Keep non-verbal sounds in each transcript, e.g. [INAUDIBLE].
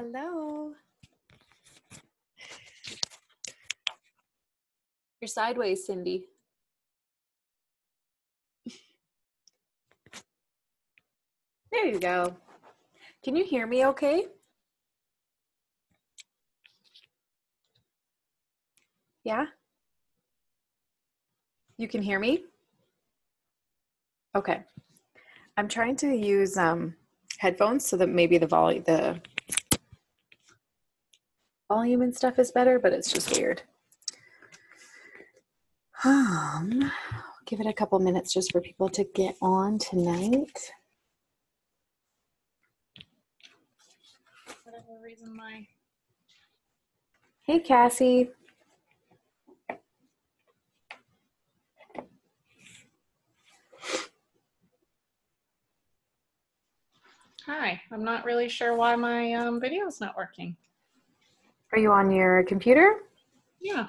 Hello. You're sideways, Cindy. There you go. Can you hear me okay? Yeah? You can hear me? Okay. I'm trying to use um, headphones so that maybe the volume the volume and stuff is better, but it's just weird. Um, give it a couple minutes just for people to get on tonight. Whatever reason my Hey Cassie. Hi, I'm not really sure why my um, video is not working. Are you on your computer? Yeah.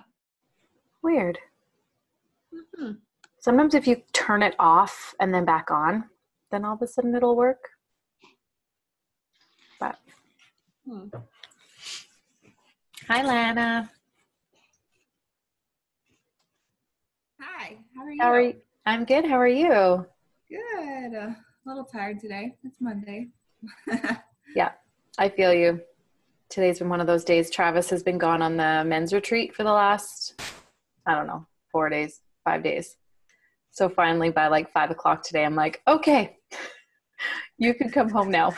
Weird. Mhm. Sometimes if you turn it off and then back on, then all of a sudden it'll work. But Hmm. hi, Lana. Hi, how are you? How are you? I'm good. How are you? Good. Uh, a little tired today. It's Monday. [LAUGHS] Yeah, I feel you. Today's been one of those days. Travis has been gone on the men's retreat for the last, I don't know, four days, five days. So finally, by like five o'clock today, I'm like, okay, [LAUGHS] you can come home now.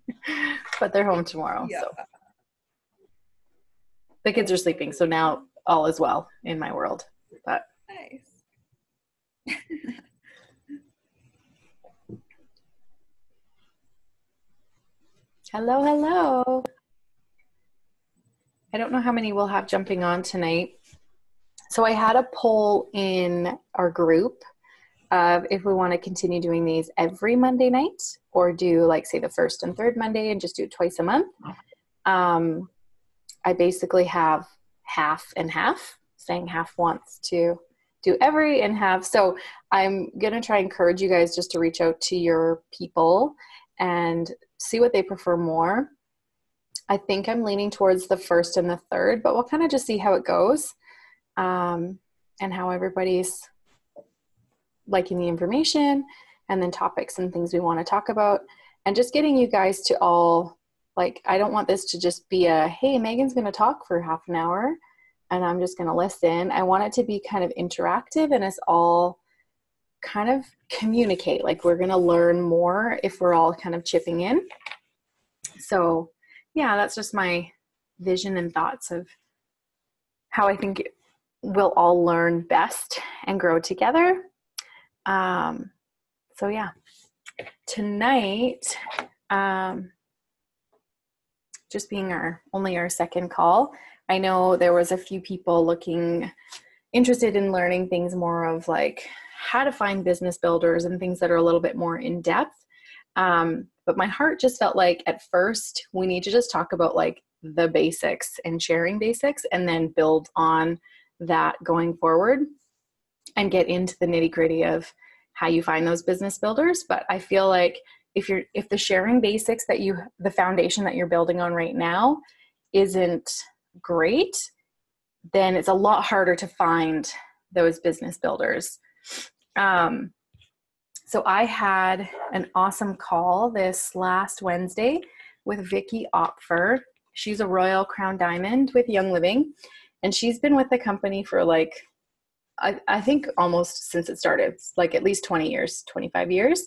[LAUGHS] but they're home tomorrow. yeah. So the kids are sleeping. So now all is well in my world. But Nice. [LAUGHS] hello, hello. I don't know how many we'll have jumping on tonight. So I had a poll in our group of if we want to continue doing these every Monday night or do like say the first and third Monday and just do it twice a month. Um, I basically have half and half, saying half wants to do every and half. So I'm gonna try and encourage you guys just to reach out to your people and see what they prefer more. I think I'm leaning towards the first and the third, but we'll kind of just see how it goes um, and how everybody's liking the information and then topics and things we want to talk about. And just getting you guys to all like i don't want this to just be a hey megan's going to talk for half an hour and i'm just going to listen. I want it to be kind of interactive and us all kind of communicate. Like we're going to learn more if we're all kind of chipping in. So yeah that's just my vision and thoughts of how i think we'll all learn best and grow together um, so yeah, tonight, um, just being our only our second call, I know there was a few people looking interested in learning things more of like how to find business builders and things that are a little bit more in depth. Um, but my heart just felt like at first we need to just talk about like the basics and sharing basics and then build on that going forward and get into the nitty gritty of how you find those business builders. But I feel like if you're if the sharing basics that you the foundation that you're building on right now isn't great, then it's a lot harder to find those business builders. Um, so I had an awesome call this last Wednesday with Vicki Opfer. She's a Royal Crown Diamond with Young Living, and she's been with the company for like I, I think almost since it started, it's like at least 20 years, 25 years.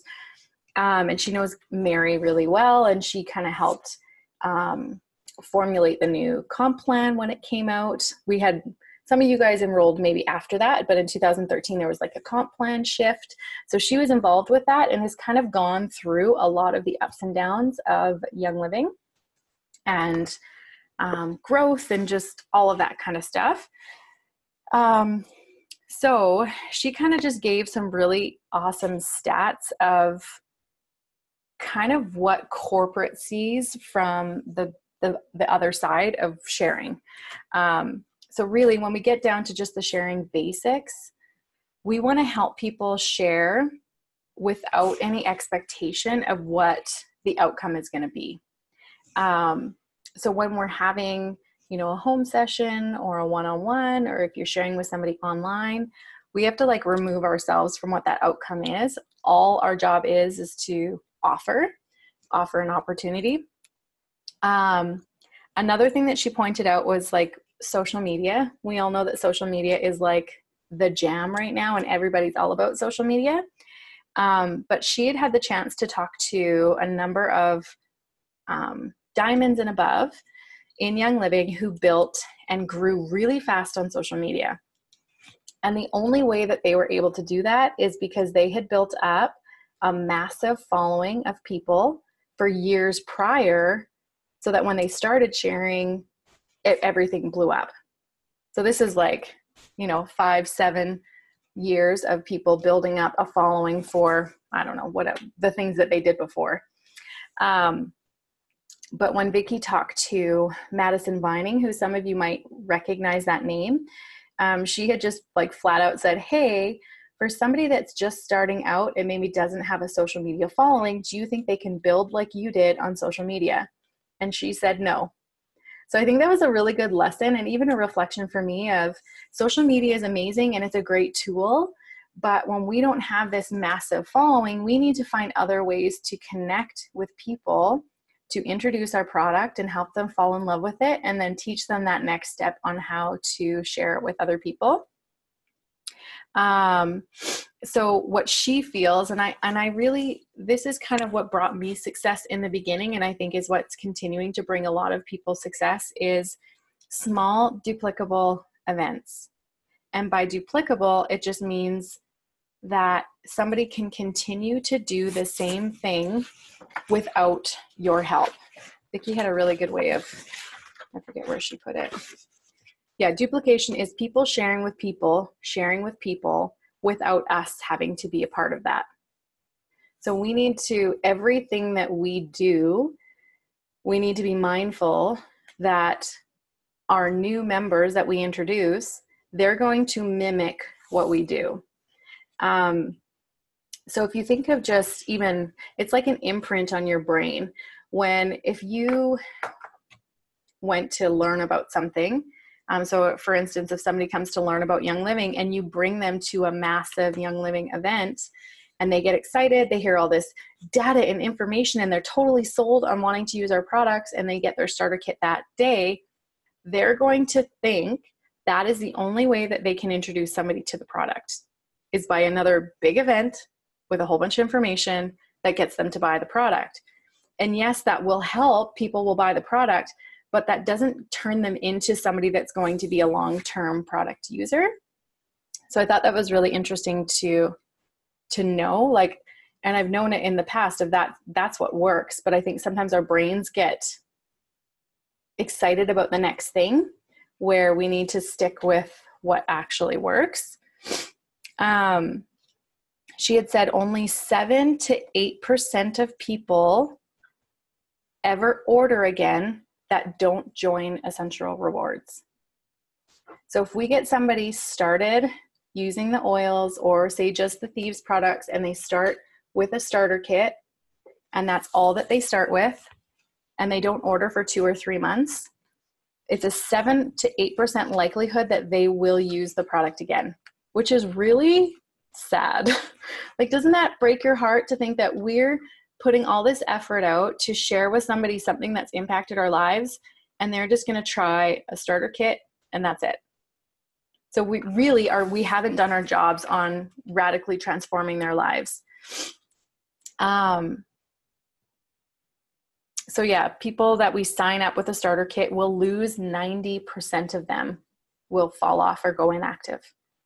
Um, and she knows Mary really well, and she kind of helped um, formulate the new comp plan when it came out. We had some of you guys enrolled maybe after that, but in 2013 there was like a comp plan shift. So she was involved with that and has kind of gone through a lot of the ups and downs of Young Living and um, growth and just all of that kind of stuff. Um, so she kind of just gave some really awesome stats of kind of what corporate sees from the the, the other side of sharing. Um, so really, when we get down to just the sharing basics, we want to help people share without any expectation of what the outcome is going to be. Um, so when we're having you know a home session or a one-on-one or if you're sharing with somebody online we have to like remove ourselves from what that outcome is all our job is is to offer offer an opportunity um, another thing that she pointed out was like social media we all know that social media is like the jam right now and everybody's all about social media um, but she had had the chance to talk to a number of um, diamonds and above in Young Living who built and grew really fast on social media. And the only way that they were able to do that is because they had built up a massive following of people for years prior, so that when they started sharing, it, everything blew up. So this is like, you know, five, seven years of people building up a following for, I don't know, what the things that they did before. Um, but when Vicki talked to Madison Vining, who some of you might recognize that name, um, she had just like flat out said, Hey, for somebody that's just starting out and maybe doesn't have a social media following, do you think they can build like you did on social media? And she said, No. So I think that was a really good lesson and even a reflection for me of social media is amazing and it's a great tool. But when we don't have this massive following, we need to find other ways to connect with people to introduce our product and help them fall in love with it and then teach them that next step on how to share it with other people um, so what she feels and i and i really this is kind of what brought me success in the beginning and i think is what's continuing to bring a lot of people success is small duplicable events and by duplicable it just means that somebody can continue to do the same thing without your help. Vicki had a really good way of, I forget where she put it. Yeah, duplication is people sharing with people, sharing with people without us having to be a part of that. So we need to, everything that we do, we need to be mindful that our new members that we introduce, they're going to mimic what we do. Um, so if you think of just even, it's like an imprint on your brain. When if you went to learn about something, um, so for instance, if somebody comes to learn about Young Living and you bring them to a massive Young Living event, and they get excited they hear all this data and information and they're totally sold on wanting to use our products and they get their starter kit that day they're going to think that is the only way that they can introduce somebody to the product is by another big event with a whole bunch of information that gets them to buy the product. And yes, that will help. People will buy the product, but that doesn't turn them into somebody that's going to be a long term product user. So I thought that was really interesting to to know like and I've known it in the past of that that's what works, but I think sometimes our brains get excited about the next thing where we need to stick with what actually works. Um, she had said only 7 to 8% of people ever order again that don't join Essential Rewards. So if we get somebody started using the oils or say just the Thieves products and they start with a starter kit and that's all that they start with and they don't order for 2 or 3 months, it's a 7 to 8% likelihood that they will use the product again, which is really sad. [LAUGHS] like, doesn't that break your heart to think that we're putting all this effort out to share with somebody something that's impacted our lives and they're just going to try a starter kit and that's it? So we really are we haven't done our jobs on radically transforming their lives. Um so yeah, people that we sign up with a starter kit will lose 90% of them will fall off or go inactive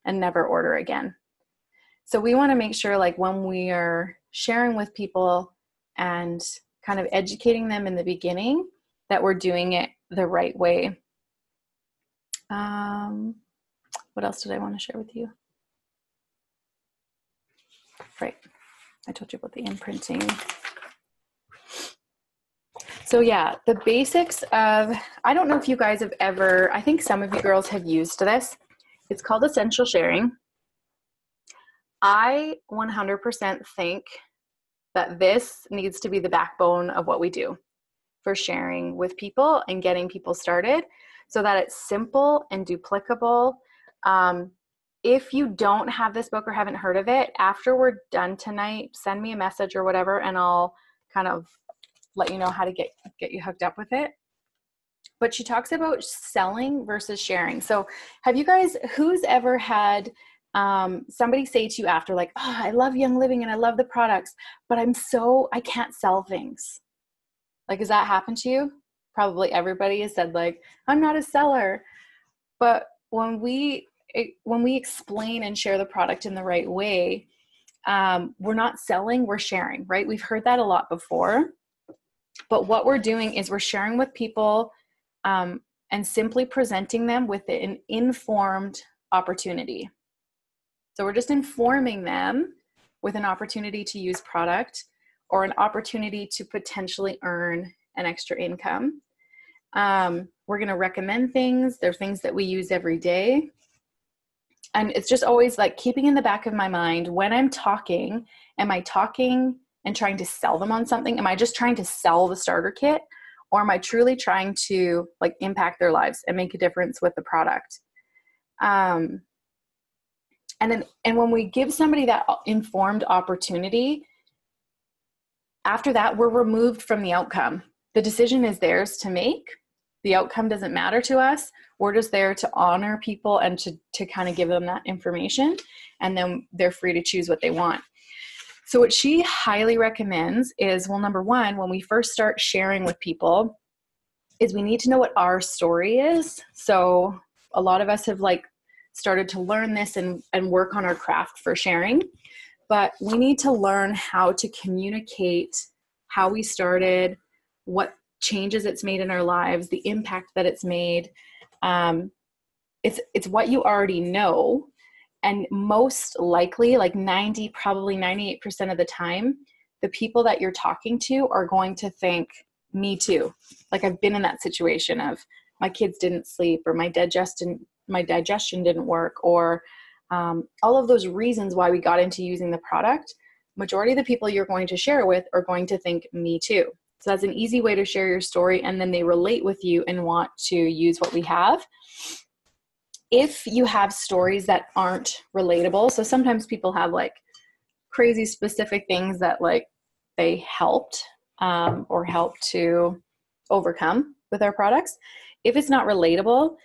and never order again so we want to make sure like when we are sharing with people and kind of educating them in the beginning that we're doing it the right way. Um, what else did i want to share with you? Right i told you about the imprinting. So yeah the basics of i don't know if you guys have ever i think some of you girls have used this. It's called essential sharing. I 100% think that this needs to be the backbone of what we do. for sharing with people and getting people started so that it's simple and duplicable. Um, if you don't have this book or haven't heard of it, after we're done tonight, send me a message or whatever, and I'll kind of let you know how to get get you hooked up with it. But she talks about selling versus sharing. So, have you guys who's ever had um, somebody say to you after, like, "Oh, I love Young Living and I love the products, but I'm so I can't sell things." Like, has that happened to you? Probably everybody has said, like, "I'm not a seller," but when we it, when we explain and share the product in the right way, um, we're not selling, we're sharing, right? We've heard that a lot before. But what we're doing is we're sharing with people um, and simply presenting them with an informed opportunity. So we're just informing them with an opportunity to use product or an opportunity to potentially earn an extra income. Um, we're going to recommend things. They're things that we use every day and it's just always like keeping in the back of my mind when i'm talking am i talking and trying to sell them on something am i just trying to sell the starter kit or am i truly trying to like impact their lives and make a difference with the product um and then and when we give somebody that informed opportunity after that we're removed from the outcome. The decision is theirs to make. The outcome doesn't matter to us. We're just there to honor people and to, to kind of give them that information and then they're free to choose what they want. So what she highly recommends is well number one when we first start sharing with people is we need to know what our story is. So a lot of us have like started to learn this and, and work on our craft for sharing but we need to learn how to communicate how we started what changes it's made in our lives, the impact that it's made. Um, it's it's what you already know, and most likely, like ninety, probably ninety eight percent of the time, the people that you're talking to are going to think, "Me too." Like I've been in that situation of my kids didn't sleep, or my digestion my digestion didn't work, or um, all of those reasons why we got into using the product. Majority of the people you're going to share with are going to think, "Me too." So that's an easy way to share your story, and then they relate with you and want to use what we have. If you have stories that aren't relatable, so sometimes people have like crazy specific things that like they helped um, or helped to overcome with our products. If it's not relatable,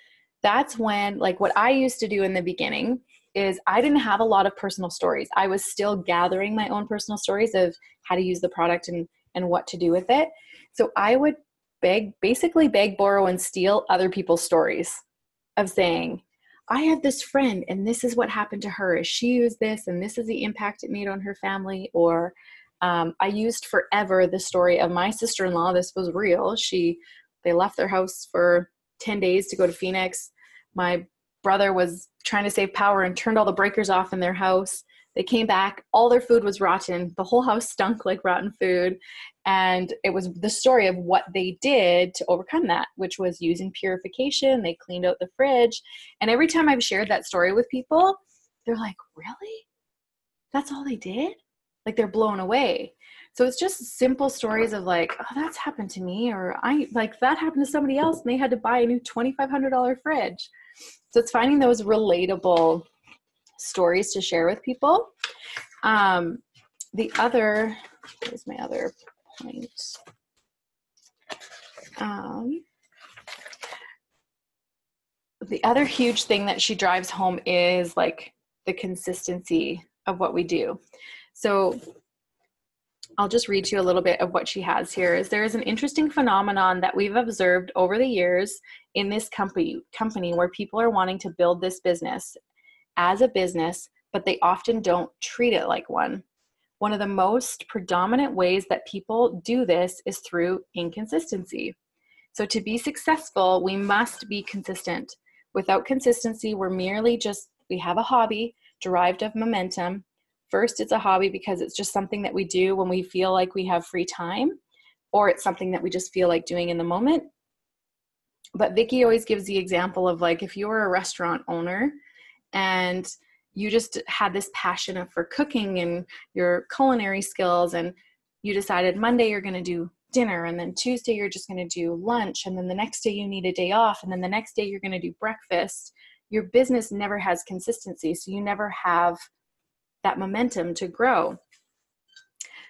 that's when like what I used to do in the beginning is I didn't have a lot of personal stories. I was still gathering my own personal stories of how to use the product and and what to do with it. So I would beg, basically beg, borrow, and steal other people's stories of saying, I have this friend and this is what happened to her. Is she used this and this is the impact it made on her family? Or um, I used forever the story of my sister-in-law. This was real. She they left their house for 10 days to go to Phoenix. My brother was trying to save power and turned all the breakers off in their house. They came back, all their food was rotten. The whole house [LAUGHS] stunk like rotten food. And it was the story of what they did to overcome that, which was using purification. They cleaned out the fridge. And every time I've shared that story with people, they're like, Really? That's all they did? Like they're blown away. So it's just simple stories of like, oh, that's happened to me, or I like that happened to somebody else and they had to buy a new $2,500 fridge. So it's finding those relatable stories to share with people. Um, the other, here's my other point. Um, the other huge thing that she drives home is like the consistency of what we do. So I'll just read you a little bit of what she has here. Is there is an interesting phenomenon that we've observed over the years in this company company where people are wanting to build this business as a business, but they often don't treat it like one. One of the most predominant ways that people do this is through inconsistency. So, to be successful, we must be consistent. Without consistency, we're merely just, we have a hobby derived of momentum. First, it's a hobby because it's just something that we do when we feel like we have free time, or it's something that we just feel like doing in the moment. But Vicki always gives the example of like if you're a restaurant owner and you just had this passion for cooking and your culinary skills and you decided monday you're going to do dinner and then tuesday you're just going to do lunch and then the next day you need a day off and then the next day you're going to do breakfast your business never has consistency so you never have that momentum to grow.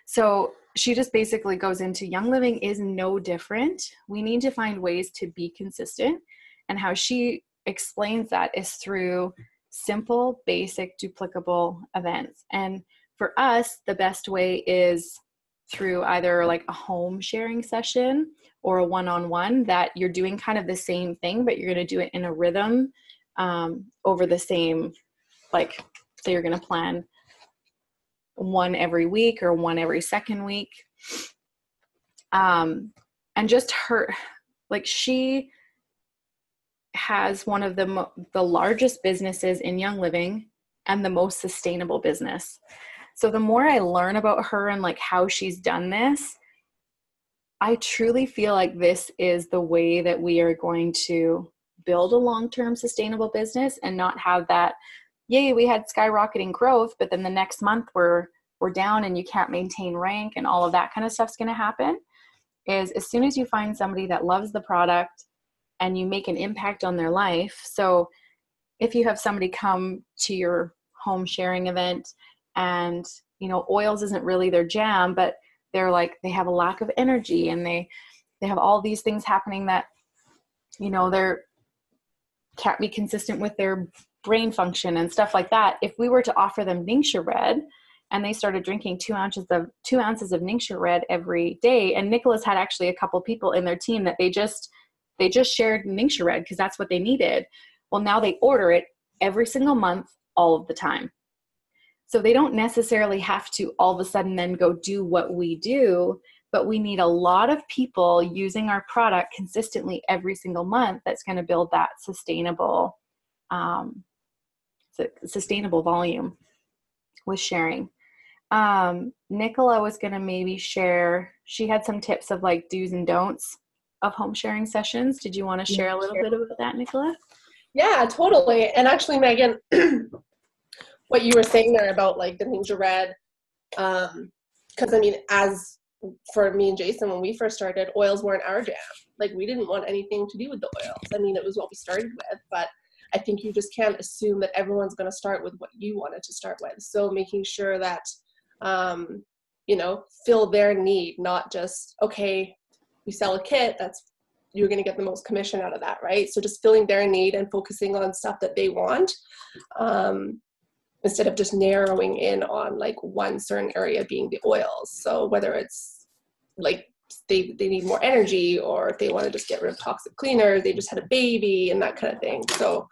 So she just basically goes into young living is no different. We need to find ways to be consistent. And how she explains that is through simple basic duplicable events. And for us the best way is through either like a home sharing session or a one-on-one that you're doing kind of the same thing but you're going to do it in a rhythm um, over the same like say you're going to plan one every week or one every second week. Um, and just her like she has one of the mo- the largest businesses in young living and the most sustainable business. So the more I learn about her and like how she's done this, I truly feel like this is the way that we are going to build a long-term sustainable business and not have that yay we had skyrocketing growth but then the next month we're we're down and you can't maintain rank and all of that kind of stuff's going to happen is as soon as you find somebody that loves the product and you make an impact on their life so if you have somebody come to your home sharing event and you know oils isn't really their jam but they're like they have a lack of energy and they they have all these things happening that you know they're can't be consistent with their brain function and stuff like that if we were to offer them ningxia red and they started drinking two ounces of two ounces of ningxia red every day and nicholas had actually a couple people in their team that they just they just shared ningxia red because that's what they needed. Well now they order it every single month all of the time. So they don't necessarily have to all of a sudden then go do what we do, but we need a lot of people using our product consistently every single month that's going to build that sustainable um, sustainable volume with sharing. Um, Nicola was going to maybe share, she had some tips of like do's and don'ts of home sharing sessions. Did you want to share a little bit about that, Nicola? Yeah, totally. And actually, Megan, [CLEARS THROAT] what you were saying there about like the Ningxia Red, um, because I mean, as for me and Jason, when we first started, oils weren't our jam. Like we didn't want anything to do with the oils. I mean, it was what we started with, but I think you just can't assume that everyone's going to start with what you wanted to start with. So making sure that, um, you know, fill their need, not just okay, we sell a kit. That's you're going to get the most commission out of that, right? So just filling their need and focusing on stuff that they want. Um, instead of just narrowing in on like one certain area being the oils. So whether it's like they, they need more energy or if they want to just get rid of toxic cleaners, they just had a baby and that kind of thing. So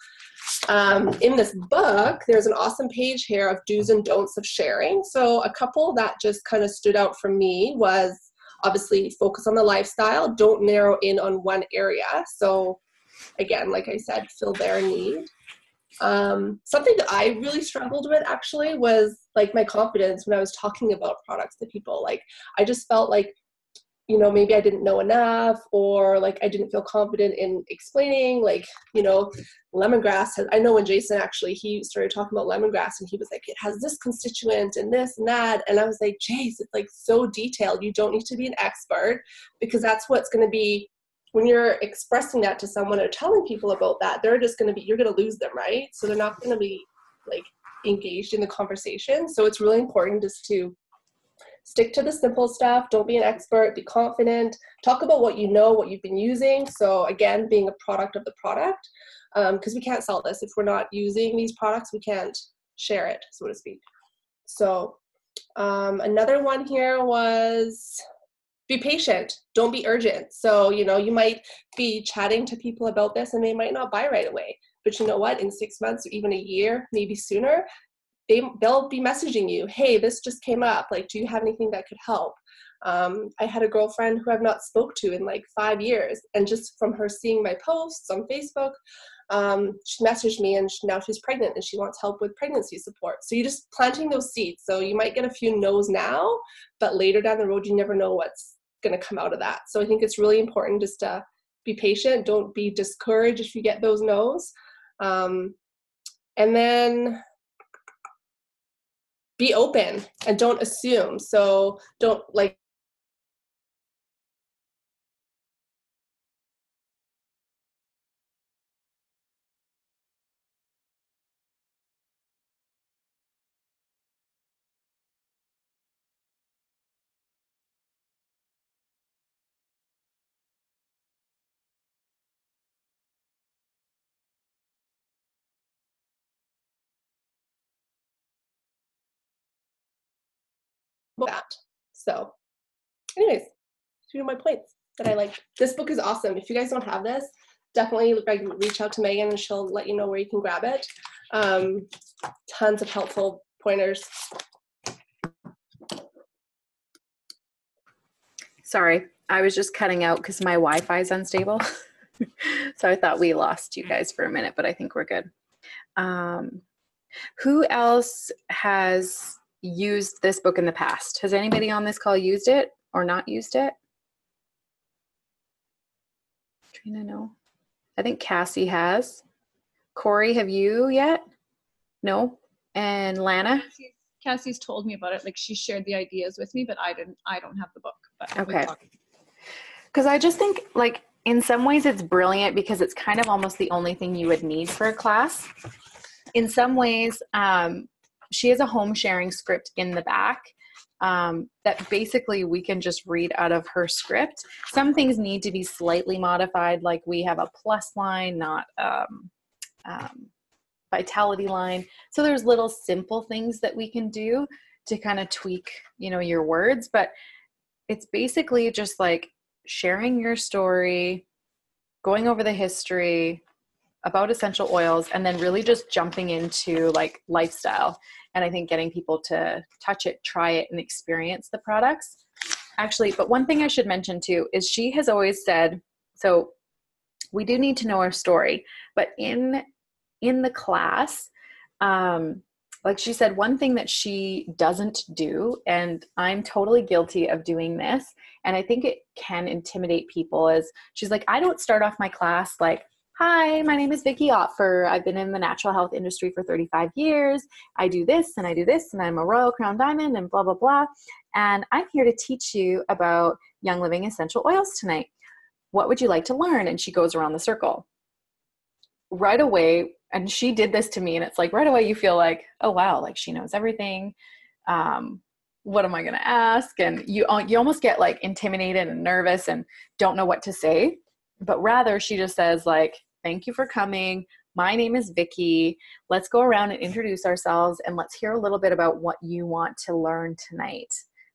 um, in this book, there's an awesome page here of do's and don'ts of sharing. So a couple that just kind of stood out for me was obviously focus on the lifestyle, don't narrow in on one area. So again, like I said, fill their need. Um, something that I really struggled with actually was like my confidence when I was talking about products to people. Like I just felt like, you know, maybe I didn't know enough or like I didn't feel confident in explaining. Like, you know, lemongrass has, I know when Jason actually he started talking about lemongrass and he was like, it has this constituent and this and that. And I was like, Jace, it's like so detailed. You don't need to be an expert because that's what's gonna be when you're expressing that to someone or telling people about that, they're just going to be, you're going to lose them, right? So they're not going to be like engaged in the conversation. So it's really important just to stick to the simple stuff. Don't be an expert, be confident, talk about what you know, what you've been using. So again, being a product of the product, because um, we can't sell this. If we're not using these products, we can't share it, so to speak. So um, another one here was be patient don't be urgent so you know you might be chatting to people about this and they might not buy right away but you know what in six months or even a year maybe sooner they they'll be messaging you hey this just came up like do you have anything that could help um, i had a girlfriend who i've not spoke to in like five years and just from her seeing my posts on facebook um, she messaged me and now she's pregnant and she wants help with pregnancy support. So you're just planting those seeds. So you might get a few no's now, but later down the road, you never know what's going to come out of that. So I think it's really important just to be patient. Don't be discouraged if you get those no's. Um, and then be open and don't assume. So don't like that. So, anyways, two of my points that I like. This book is awesome. If you guys don't have this, definitely reach out to Megan and she'll let you know where you can grab it. Um, tons of helpful pointers. Sorry, I was just cutting out because my Wi Fi is unstable. [LAUGHS] so I thought we lost you guys for a minute, but I think we're good. Um, who else has used this book in the past? Has anybody on this call used it or not used it? Trina, no. I think Cassie has. Corey, have you yet? No. And Lana? Cassie's, Cassie's told me about it. Like she shared the ideas with me, but I didn't. I don't have the book. But Okay. Because I just think, like, in some ways it's brilliant because it's kind of almost the only thing you would need for a class. In some ways, um, she has a home sharing script in the back um, that basically we can just read out of her script. Some things need to be slightly modified, like we have a plus line, not um, um, vitality line. So there's little simple things that we can do to kind of tweak, you know, your words, but it's basically just like sharing your story, going over the history about essential oils, and then really just jumping into like lifestyle. And I think getting people to touch it, try it, and experience the products. Actually, but one thing I should mention too is she has always said so we do need to know our story, but in in the class, um, like she said, one thing that she doesn't do, and I'm totally guilty of doing this, and I think it can intimidate people, is she's like, I don't start off my class like, Hi, my name is Vicki Opfer. I've been in the natural health industry for 35 years. I do this and I do this, and I'm a Royal Crown Diamond, and blah, blah, blah. And I'm here to teach you about Young Living essential oils tonight. What would you like to learn? And she goes around the circle. Right away, and she did this to me, and it's like right away you feel like, oh wow, like she knows everything. Um, what am I going to ask? And you you almost get like intimidated and nervous and don't know what to say. But rather, she just says like, "Thank you for coming. My name is Vicki. Let's go around and introduce ourselves, and let's hear a little bit about what you want to learn tonight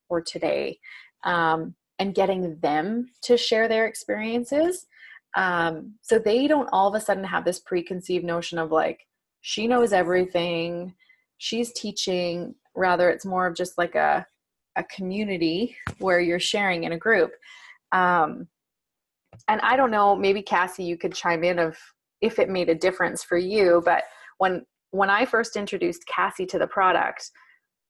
or today." Um, and getting them to share their experiences um, so they don't all of a sudden have this preconceived notion of like she knows everything she's teaching rather it's more of just like a a community where you're sharing in a group um, and i don't know maybe cassie you could chime in of if it made a difference for you but when when i first introduced cassie to the product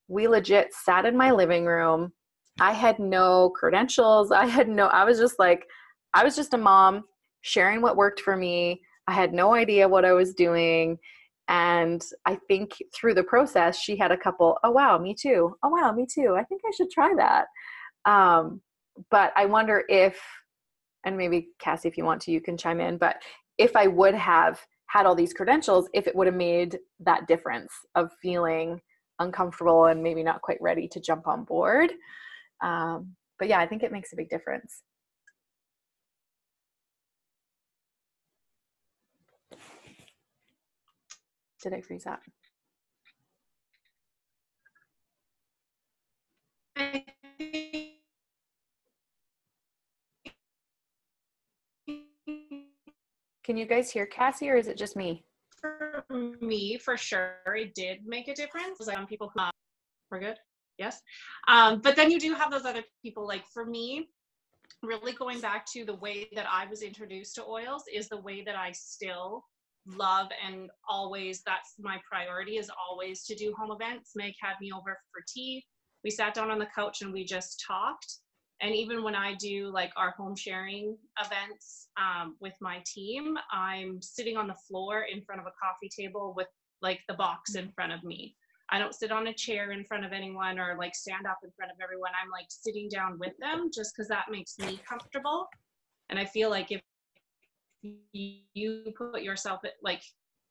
we legit sat in my living room i had no credentials i had no i was just like i was just a mom sharing what worked for me. I had no idea what I was doing. And I think through the process, she had a couple, oh, wow, me too. Oh, wow, me too. I think I should try that. Um, but I wonder if, and maybe Cassie, if you want to, you can chime in, but if I would have had all these credentials, if it would have made that difference of feeling uncomfortable and maybe not quite ready to jump on board. Um, but yeah, I think it makes a big difference. Did I freeze up? Can you guys hear Cassie or is it just me? for me, for sure, it did make a difference. Some people who, we're good. Yes. Um, but then you do have those other people. Like for me, really going back to the way that I was introduced to oils is the way that I still love and always that's my priority is always to do home events. Meg had me over for tea. We sat down on the couch and we just talked. And even when I do like our home sharing events um, with my team, I'm sitting on the floor in front of a coffee table with like the box in front of me. I don't sit on a chair in front of anyone or like stand up in front of everyone. I'm like sitting down with them just because that makes me comfortable. And I feel like if you put yourself at like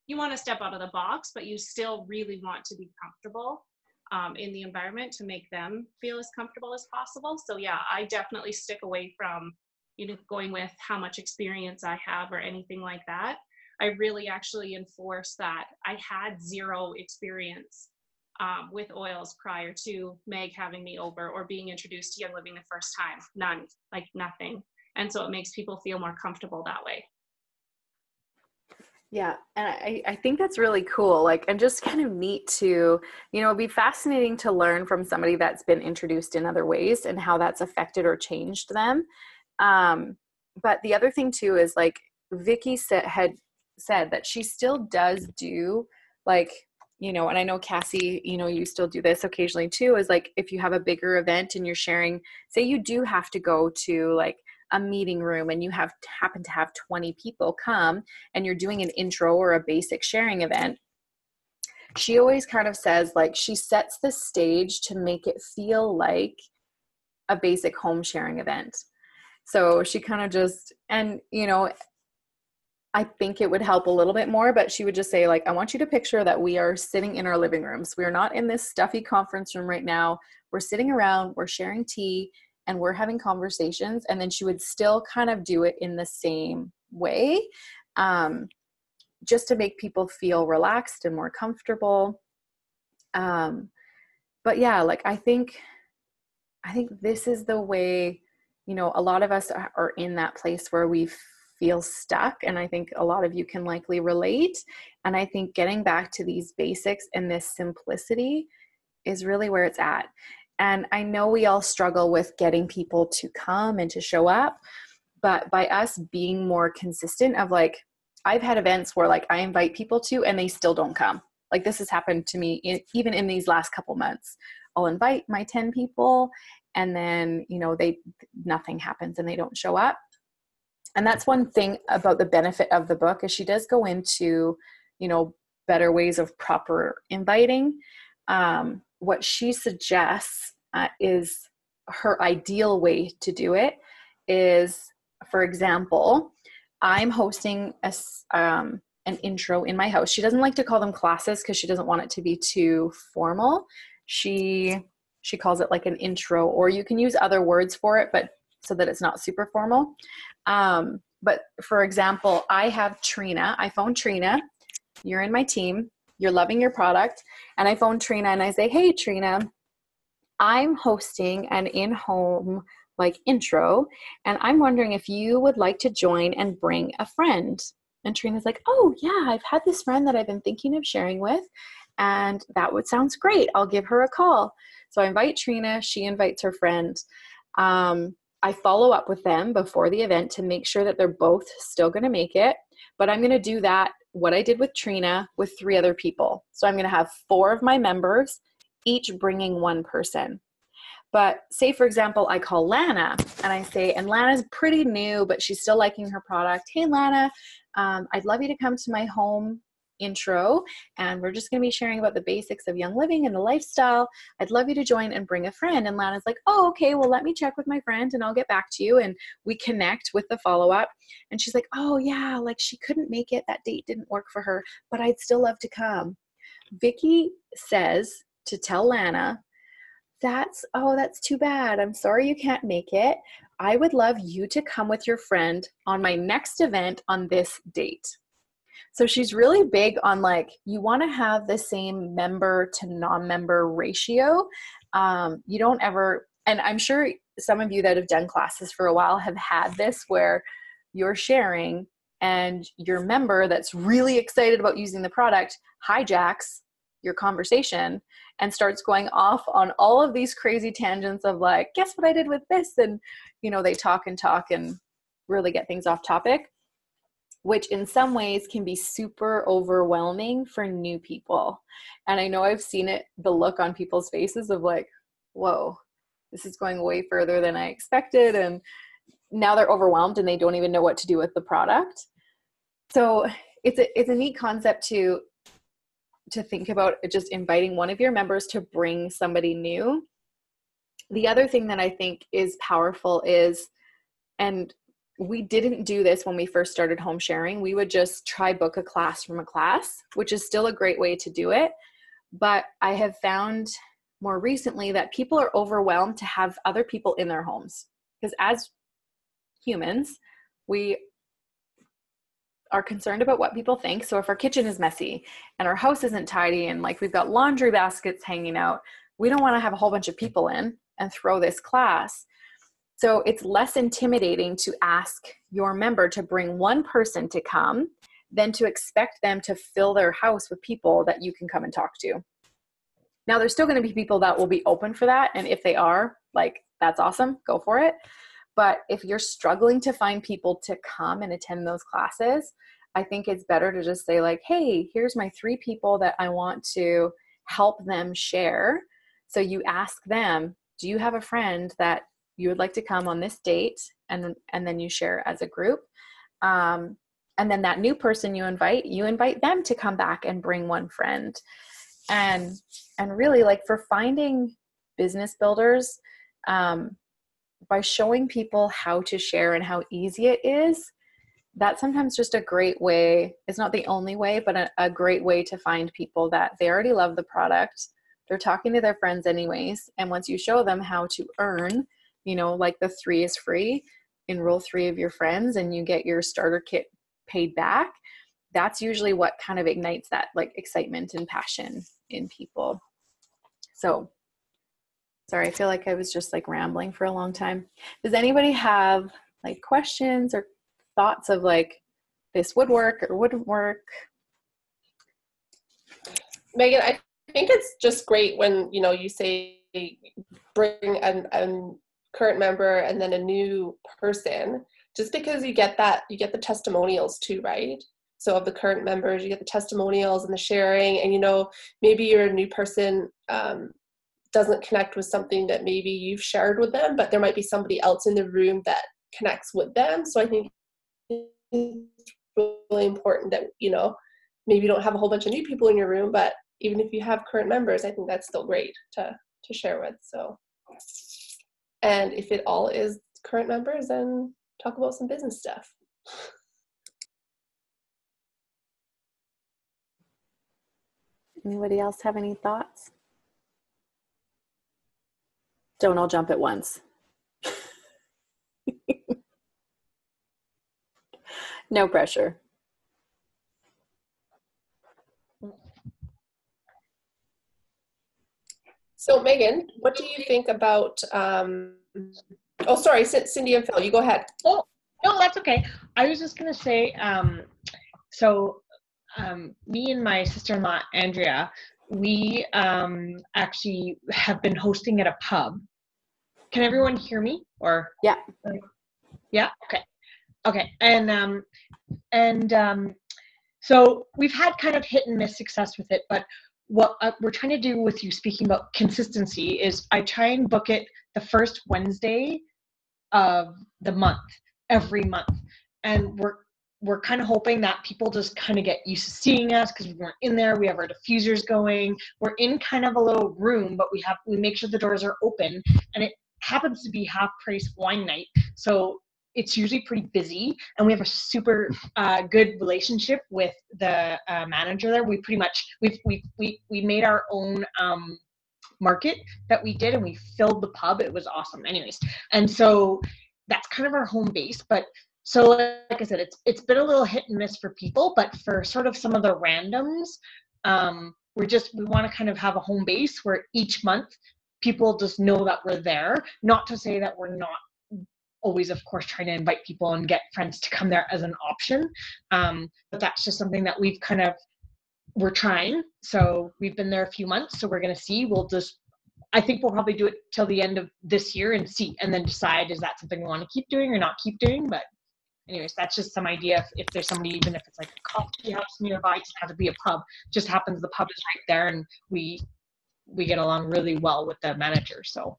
you want to step out of the box, but you still really want to be comfortable um, in the environment to make them feel as comfortable as possible. So yeah, I definitely stick away from you know going with how much experience I have or anything like that. I really actually enforce that I had zero experience um, with oils prior to Meg having me over or being introduced to Young Living the first time. None, like nothing. And so it makes people feel more comfortable that way. Yeah, and I, I think that's really cool. Like, and just kind of neat to, you know, be fascinating to learn from somebody that's been introduced in other ways and how that's affected or changed them. Um, but the other thing too is like Vicki said had said that she still does do like you know, and I know Cassie, you know, you still do this occasionally too, is like if you have a bigger event and you're sharing, say you do have to go to like a meeting room and you have happen to have 20 people come and you're doing an intro or a basic sharing event she always kind of says like she sets the stage to make it feel like a basic home sharing event so she kind of just and you know I think it would help a little bit more, but she would just say, like, I want you to picture that we are sitting in our living rooms. We are not in this stuffy conference room right now. We're sitting around, we're sharing tea, and we're having conversations. And then she would still kind of do it in the same way, um, just to make people feel relaxed and more comfortable. Um, but yeah, like, I think, I think this is the way, you know, a lot of us are in that place where we feel stuck and i think a lot of you can likely relate and i think getting back to these basics and this simplicity is really where it's at and i know we all struggle with getting people to come and to show up but by us being more consistent of like i've had events where like i invite people to and they still don't come. Like this has happened to me in, even in these last couple months. I'll invite my 10 people and then you know they nothing happens and they don't show up. And that's one thing about the benefit of the book is she does go into you know better ways of proper inviting. Um, what she suggests uh, is her ideal way to do it is for example i'm hosting a, um, an intro in my house she doesn't like to call them classes because she doesn't want it to be too formal she she calls it like an intro or you can use other words for it but so that it's not super formal. Um, but for example, I have Trina. I phone Trina. You're in my team. You're loving your product. And I phone Trina and I say, Hey, Trina, I'm hosting an in home like intro. And I'm wondering if you would like to join and bring a friend. And Trina's like, Oh, yeah, I've had this friend that I've been thinking of sharing with. And that would sounds great. I'll give her a call. So I invite Trina. She invites her friend. Um, I follow up with them before the event to make sure that they're both still going to make it. But I'm going to do that, what I did with Trina, with three other people. So I'm going to have four of my members, each bringing one person. But say, for example, I call Lana and I say, and Lana's pretty new, but she's still liking her product. Hey, Lana, um, I'd love you to come to my home intro, and we're just going to be sharing about the basics of young living and the lifestyle. I'd love you to join and bring a friend. And Lana's like, oh, okay, well, let me check with my friend and I'll get back to you. And we connect with the follow up. And she's like, oh, yeah, like she couldn't make it. That date didn't work for her, but I'd still love to come. Vicki says to tell Lana, that's, oh, that's too bad. I'm sorry you can't make it. I would love you to come with your friend on my next event on this date. So she's really big on like, you want to have the same member to non member ratio. Um, you don't ever, and I'm sure some of you that have done classes for a while have had this where you're sharing and your member that's really excited about using the product hijacks your conversation and starts going off on all of these crazy tangents of like guess what i did with this and you know they talk and talk and really get things off topic which in some ways can be super overwhelming for new people. And I know I've seen it, the look on people's faces of like, whoa, this is going way further than I expected. And now they're overwhelmed and they don't even know what to do with the product. So it's a, it's a neat concept to to think about just inviting one of your members to bring somebody new. The other thing that I think is powerful is, and we didn't do this when we first started home sharing. We would just try book a class from a class, which is still a great way to do it. But I have found more recently that people are overwhelmed to have other people in their homes because as humans, we are concerned about what people think. So if our kitchen is messy and our house isn't tidy and like we've got laundry baskets hanging out, we don't want to have a whole bunch of people in and throw this class. So it's less intimidating to ask your member to bring one person to come than to expect them to fill their house with people that you can come and talk to. Now, there's still going to be people that will be open for that. And if they are, like, that's awesome, go for it. But if you're struggling to find people to come and attend those classes, I think it's better to just say, like, hey, here's my three people that I want to help them share. So you ask them, do you have a friend that you would like to come on this date? And, and then you share as a group. Um, and then that new person you invite, you invite them to come back and bring one friend. And and really like for finding business builders, um, by showing people how to share and how easy it is, that's sometimes just a great way. It's not the only way, but a, a great way to find people that they already love the product. They're talking to their friends anyways. And once you show them how to earn, you know, like the three is free, enroll three of your friends and you get your starter kit paid back. That's usually what kind of ignites that like excitement and passion in people. So Sorry, I feel like I was just like rambling for a long time. Does anybody have like questions or thoughts of like this would work or wouldn't work? Megan, I think it's just great when you know you say bring a, a current member and then a new person, just because you get that you get the testimonials too, right? So of the current members, you get the testimonials and the sharing, and you know maybe you're a new person um, doesn't connect with something that maybe you've shared with them, but there might be somebody else in the room that connects with them. So I think it's really important that, you know, maybe you don't have a whole bunch of new people in your room, but even if you have current members, I think that's still great to to share with. So and if it all is current members, then talk about some business stuff. Anybody else have any thoughts? Don't all jump at once. [LAUGHS] no pressure. So, Megan, what do you think about? Um, oh, sorry, Cindy and Phil, you go ahead. Oh, no, that's okay. I was just gonna say, um, so um, me and my sister-in-law Andrea, we um, actually have been hosting at a pub can everyone hear me or yeah yeah okay okay and um and um so we've had kind of hit and miss success with it but what we're trying to do with you speaking about consistency is i try and book it the first wednesday of the month every month and we're we're kind of hoping that people just kind of get used to seeing us because we weren't in there. We have our diffusers going. We're in kind of a little room, but we have we make sure the doors are open, and it happens to be half price wine night. So it's usually pretty busy and we have a super uh, good relationship with the uh, manager there. We pretty much we've we we, we made our own um, market that we did and we filled the pub. It was awesome. Anyways and so that's kind of our home base but so like i said it's it's been a little hit and miss for people but for sort of some of the randoms um, we're just we want to kind of have a home base where each month people just know that we're there. Not to say that we're not always, of course, trying to invite people and get friends to come there as an option. Um, but that's just something that we've kind of we're trying. So we've been there a few months, so we're gonna see. We'll just I think we'll probably do it till the end of this year and see, and then decide is that something we want to keep doing or not keep doing. But anyways, that's just some idea. If, if there's somebody, even if it's like a coffee house nearby, doesn't have to be a pub. Just happens the pub is right there, and we we get along really well with the manager. So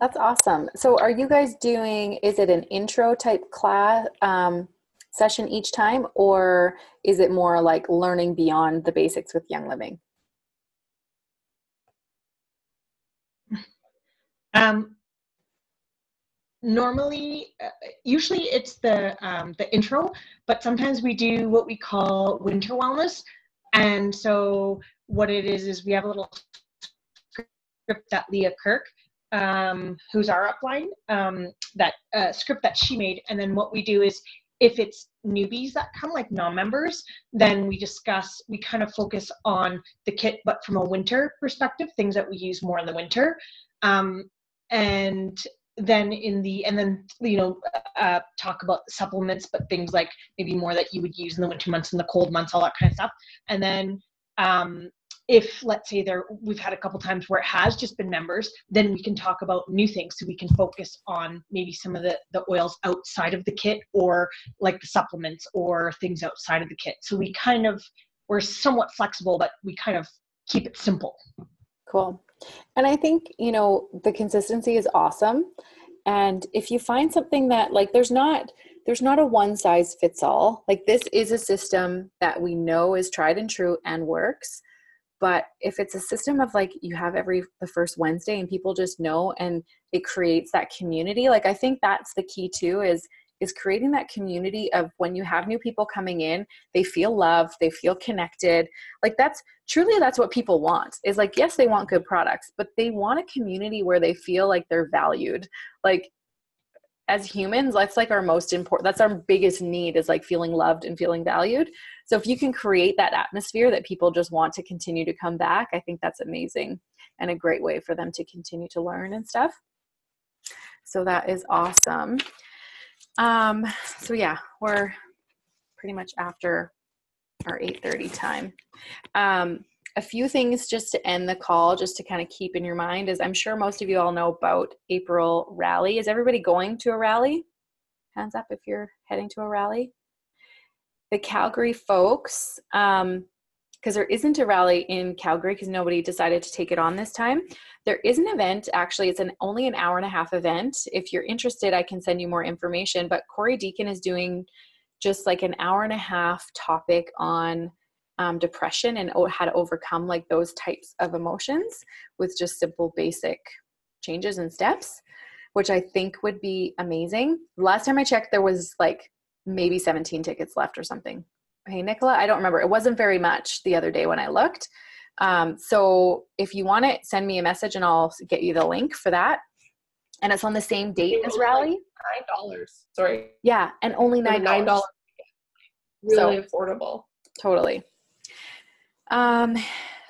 that's awesome. So are you guys doing, is it an intro type class um, session each time or is it more like learning beyond the basics with Young Living? Um, normally, uh, usually it's the, um, the intro, but sometimes we do what we call winter wellness. And so what it is, is we have a little script that Leah Kirk, um, who's our upline, um, that uh, script that she made. And then what we do is if it's newbies that come, like non-members, then we discuss. We kind of focus on the kit, but from a winter perspective, things that we use more in the winter. Um, and then in the and then you know uh, talk about supplements but things like maybe more that you would use in the winter months and the cold months all that kind of stuff and then um, if let's say there we've had a couple times where it has just been members then we can talk about new things so we can focus on maybe some of the the oils outside of the kit or like the supplements or things outside of the kit so we kind of we're somewhat flexible but we kind of keep it simple Cool. And I think, you know, the consistency is awesome. And if you find something that like there's not there's not a one size fits all. Like this is a system that we know is tried and true and works. But if it's a system of like you have every the first Wednesday and people just know and it creates that community, like I think that's the key too is is creating that community of when you have new people coming in they feel loved they feel connected. Like that's truly that's what people want is like yes they want good products but they want a community where they feel like they're valued. Like as humans that's like our most important that's our biggest need is like feeling loved and feeling valued. So if you can create that atmosphere that people just want to continue to come back i think that's amazing and a great way for them to continue to learn and stuff. So that is awesome. Um, so yeah, we're pretty much after our 8:30 time. Um, a few things just to end the call, just to kind of keep in your mind, is I'm sure most of you all know about April rally. Is everybody going to a rally? Hands up if you're heading to a rally. The Calgary folks, um, because there isn't a rally in Calgary because nobody decided to take it on this time. There is an event, actually, it's an only an hour and a half event. If you're interested, I can send you more information. But Corey Deacon is doing just like an hour and a half topic on um, depression and how to overcome like those types of emotions with just simple basic changes and steps, which I think would be amazing. Last time I checked, there was like maybe 17 tickets left or something Hey, Nicola, I don't remember. It wasn't very much the other day when I looked. Um, so if you want it, send me a message and I'll get you the link for that. And it's on the same date as Rally. Nine dollars. Sorry. Yeah, and only nine dollars. Really So- affordable. Totally. Um,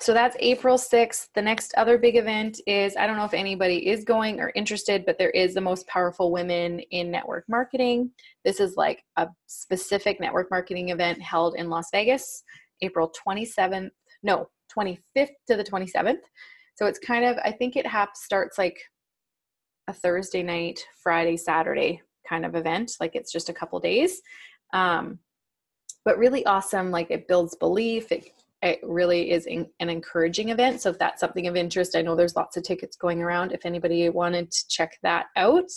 so that's April 6th. The next other big event is I don't know if anybody is going or interested, but there is the most powerful women in network marketing. This is like a specific network marketing event held in Las Vegas, April 27th, no, 25th to the 27th. So it's kind of, I think it starts like a Thursday night, Friday, Saturday kind of event. Like it's just a couple days. Um, but really awesome. Like it builds belief. It it really is an encouraging event. So if that's something of interest, I know there's lots of tickets going around. If anybody wanted to check that out.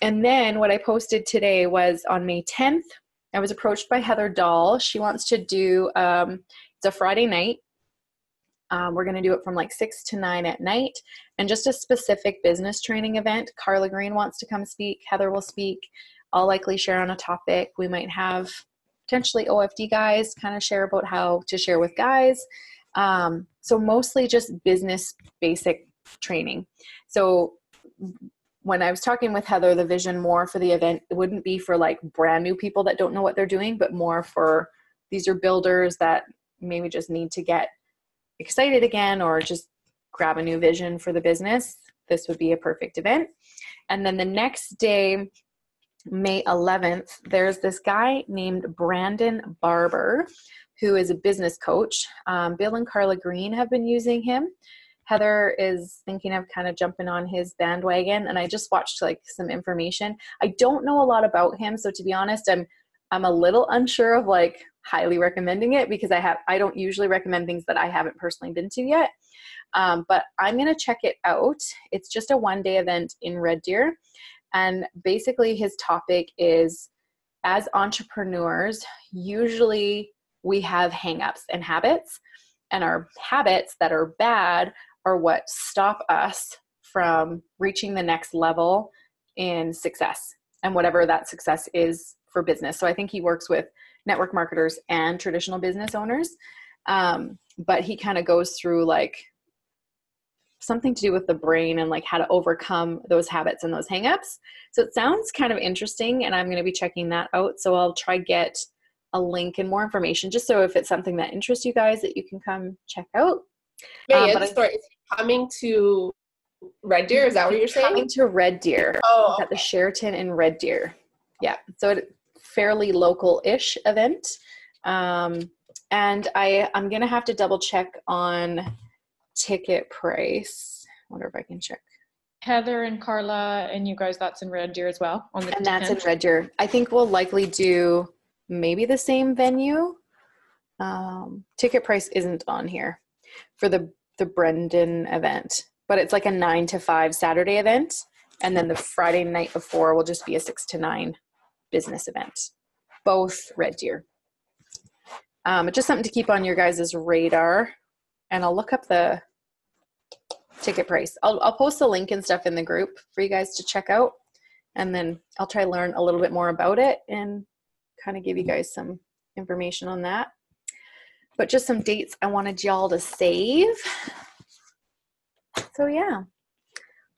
And then what I posted today was on May 10th, I was approached by Heather Dahl. She wants to do, um, it's a Friday night. Um, we're going to do it from like 6 to 9 at night and just a specific business training event. Carla Green wants to come speak. Heather will speak. I'll likely share on a topic. We might have potentially OFD guys kind of share about how to share with guys. Um, so mostly just business basic training. So when I was talking with Heather, the vision more for the event it wouldn't be for like brand new people that don't know what they're doing, but more for these are builders that maybe just need to get excited again or just grab a new vision for the business. This would be a perfect event. And then the next day, May 11th, there's this guy named Brandon Barber who is a business coach. Um, Bill and Carla Green have been using him. Heather is thinking of kind of jumping on his bandwagon, and I just watched like some information. I don't know a lot about him, so to be honest, I'm I'm a little unsure of like highly recommending it because I have I don't usually recommend things that I haven't personally been to yet. Um, but I'm gonna check it out. It's just a one day event in Red Deer. And basically, his topic is as entrepreneurs, usually we have hangups and habits, and our habits that are bad are what stop us from reaching the next level in success and whatever that success is for business. So I think he works with network marketers and traditional business owners. Um, but he kind of goes through like something to do with the brain and like how to overcome those habits and those hangups. So it sounds kind of interesting, and I'm going to be checking that out. So I'll try get a link and more information, just so if it's something that interests you guys, that you can come check out. Um, Megan, but I- sorry, is he coming to Red Deer? Is that what you're saying? Coming to Red Deer Oh, at the Sheraton in Red Deer. Yeah, so it fairly local-ish event. Um, and I I'm gonna have to double check on ticket price. wonder if I can check. Heather and Carla and you guys, that's in Red Deer as well on the And that's in Red Deer. I think we'll likely do maybe the same venue. Um, ticket price isn't on here for the the Brendan event, but it's like a nine to five Saturday event, and then the Friday night before will just be a six to nine business event. Both Red Deer. Um, just something to keep on your guys' radar, and I'll look up the ticket price. I'll I'll post the link and stuff in the group for you guys to check out and then I'll try to learn a little bit more about it and kind of give you guys some information on that. But just some dates I wanted y'all to save. So yeah,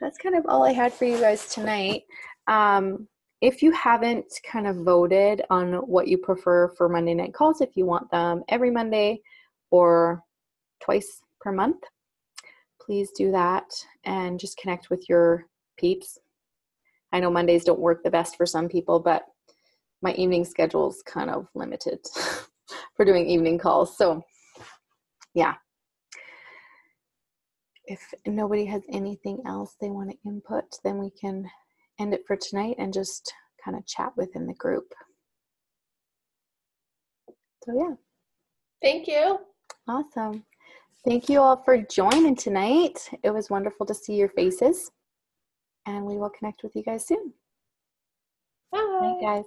that's kind of all I had for you guys tonight. Um, if you haven't kind of voted on what you prefer for Monday night calls, if you want them every Monday or twice per month, please do that and just connect with your peeps I know Mondays don't work the best for some people, but my evening schedule is kind of limited [LAUGHS] for doing evening calls. So, yeah. If nobody has anything else they want to input, then we can end it for tonight and just kind of chat within the group. So, yeah, thank you. awesome. Thank you all for joining tonight. It was wonderful to see your faces, and we will connect with you guys soon. Bye. Bye, guys.